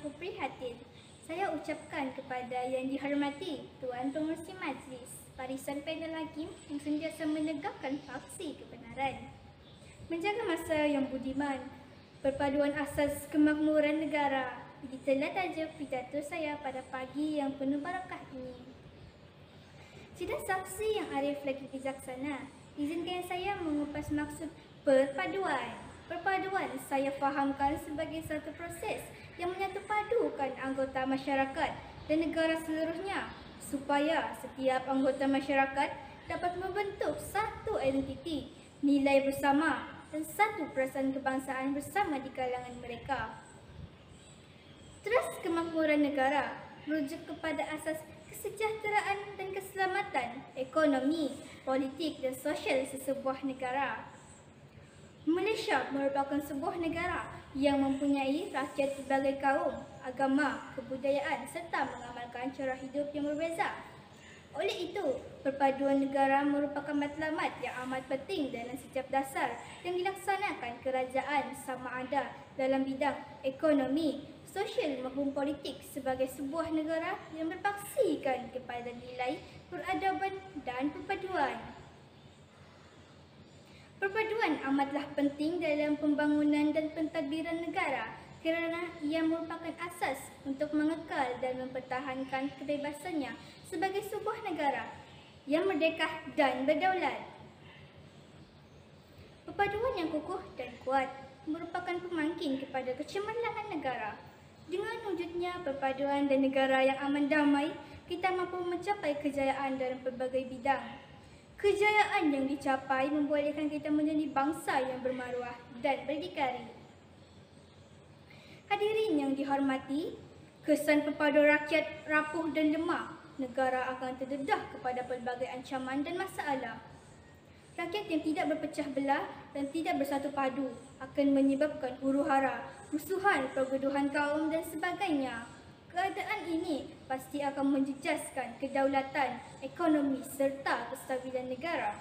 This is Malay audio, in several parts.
aku prihatin. Saya ucapkan kepada yang dihormati Tuan Pengurusi Majlis Barisan Panel Hakim yang sentiasa menegakkan faksi kebenaran. Menjaga masa yang budiman, perpaduan asas kemakmuran negara. Begitulah tajuk pidato saya pada pagi yang penuh barakah ini. Sidang saksi yang arif lagi bijaksana, izinkan saya mengupas maksud perpaduan. Perpaduan saya fahamkan sebagai satu proses yang menyatupadukan anggota masyarakat dan negara seluruhnya supaya setiap anggota masyarakat dapat membentuk satu identiti, nilai bersama dan satu perasaan kebangsaan bersama di kalangan mereka. Terus kemakmuran negara merujuk kepada asas kesejahteraan dan keselamatan ekonomi, politik dan sosial sesebuah negara. Malaysia merupakan sebuah negara yang mempunyai rakyat berbagai kaum, agama, kebudayaan serta mengamalkan cara hidup yang berbeza. Oleh itu, perpaduan negara merupakan matlamat yang amat penting dalam setiap dasar yang dilaksanakan kerajaan sama ada dalam bidang ekonomi, sosial maupun politik sebagai sebuah negara yang berpaksikan kepada nilai peradaban dan perpaduan. Perpaduan amatlah penting dalam pembangunan dan pentadbiran negara kerana ia merupakan asas untuk mengekal dan mempertahankan kebebasannya sebagai sebuah negara yang merdeka dan berdaulat. Perpaduan yang kukuh dan kuat merupakan pemangkin kepada kecemerlangan negara. Dengan wujudnya perpaduan dan negara yang aman damai, kita mampu mencapai kejayaan dalam pelbagai bidang. Kejayaan yang dicapai membolehkan kita menjadi bangsa yang bermaruah dan berdikari. Hadirin yang dihormati, kesan perpadu rakyat rapuh dan lemah, negara akan terdedah kepada pelbagai ancaman dan masalah. Rakyat yang tidak berpecah belah dan tidak bersatu padu akan menyebabkan huru-hara, rusuhan, pergeduhan kaum dan sebagainya. Keadaan ini pasti akan menjejaskan kedaulatan, ekonomi serta kestabilan negara.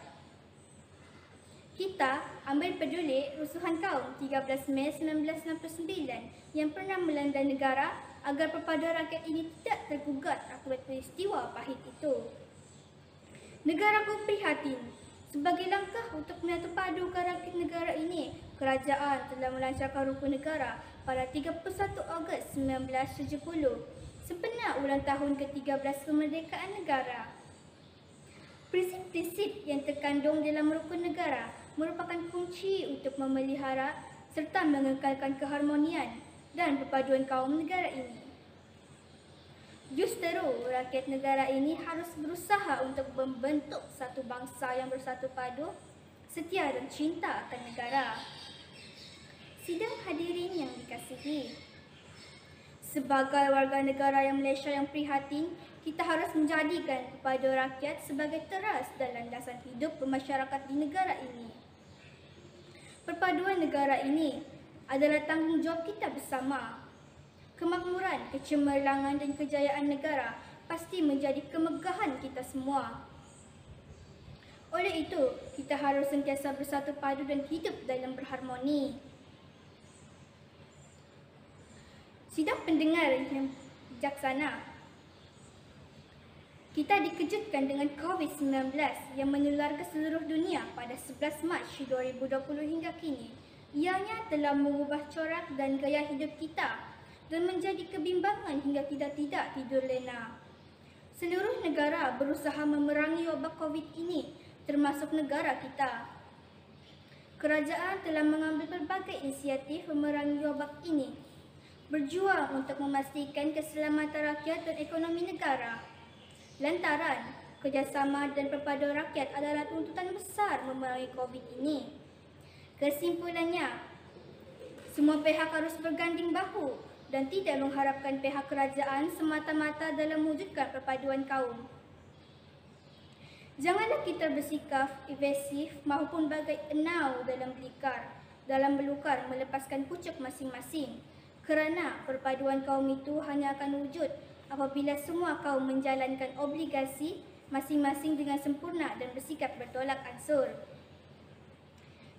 Kita ambil peduli rusuhan kaum 13 Mei 1969 yang pernah melanda negara agar perpaduan rakyat ini tidak tergugat akibat peristiwa pahit itu. Negara ku prihatin. Sebagai langkah untuk menyatu padukan rakyat negara ini, kerajaan telah melancarkan rukun negara pada 31 Ogos 1970 sebenar ulang tahun ke-13 kemerdekaan negara. Prinsip-prinsip yang terkandung dalam rukun negara merupakan kunci untuk memelihara serta mengekalkan keharmonian dan perpaduan kaum negara ini. Justeru, rakyat negara ini harus berusaha untuk membentuk satu bangsa yang bersatu padu, setia dan cinta akan negara. Sidang hadirin yang dikasihi, sebagai warga negara yang Malaysia yang prihatin, kita harus menjadikan kepada rakyat sebagai teras dan landasan hidup bermasyarakat di negara ini. Perpaduan negara ini adalah tanggungjawab kita bersama. Kemakmuran, kecemerlangan dan kejayaan negara pasti menjadi kemegahan kita semua. Oleh itu, kita harus sentiasa bersatu padu dan hidup dalam berharmoni. Sidang pendengar yang bijaksana, kita dikejutkan dengan COVID-19 yang menular ke seluruh dunia pada 11 Mac 2020 hingga kini. Ianya telah mengubah corak dan gaya hidup kita dan menjadi kebimbangan hingga tidak-tidak tidur lena. Seluruh negara berusaha memerangi wabak COVID ini termasuk negara kita. Kerajaan telah mengambil berbagai inisiatif memerangi wabak ini. Berjuang untuk memastikan keselamatan rakyat dan ekonomi negara. Lantaran, kerjasama dan perpaduan rakyat adalah tuntutan besar memerangi COVID ini. Kesimpulannya, semua pihak harus berganding bahu dan tidak mengharapkan pihak kerajaan semata-mata dalam mewujudkan perpaduan kaum. Janganlah kita bersikap evasif maupun bagai enau dalam belikar, dalam belukar melepaskan pucuk masing-masing kerana perpaduan kaum itu hanya akan wujud apabila semua kaum menjalankan obligasi masing-masing dengan sempurna dan bersikap bertolak ansur.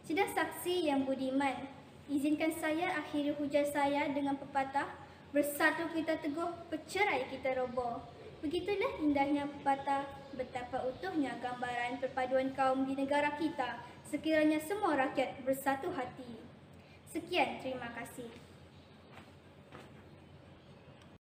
Sudah saksi yang budiman, izinkan saya akhiri hujah saya dengan pepatah Bersatu kita teguh, bercerai kita roboh. Begitulah indahnya pepatah, betapa utuhnya gambaran perpaduan kaum di negara kita sekiranya semua rakyat bersatu hati. Sekian, terima kasih.